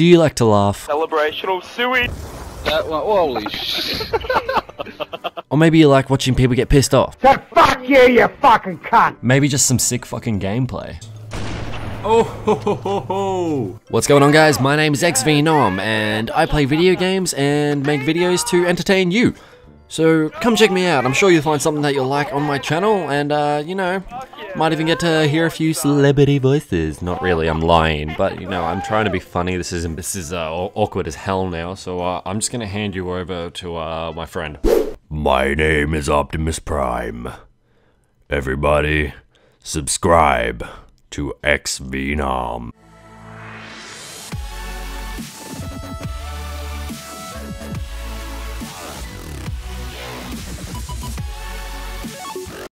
Do you like to laugh? Celebrational suey. That one, holy shit. Or maybe you like watching people get pissed off? So fuck you, you fucking cunt! Maybe just some sick fucking gameplay. Oh ho ho ho ho! What's going on guys? My name is xVnom and I play video games and make videos to entertain you. So come check me out. I'm sure you'll find something that you'll like on my channel and uh, you know, might even get to hear a few celebrity voices. Not really, I'm lying, but you know, I'm trying to be funny. This is this is uh, awkward as hell now, so uh, I'm just gonna hand you over to uh, my friend. My name is Optimus Prime. Everybody, subscribe to xVnom.